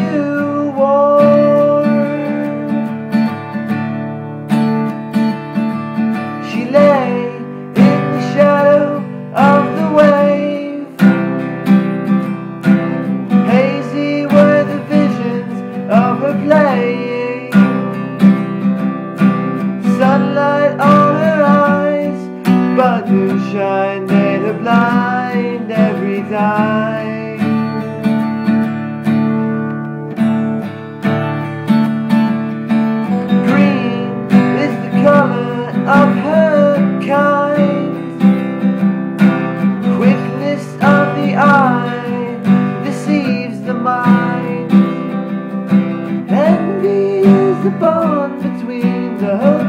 you wore. She lay in the shadow of the wave. Hazy were the visions of her playing. Sunlight on her eyes, but moonshine made her blind every time. bond between the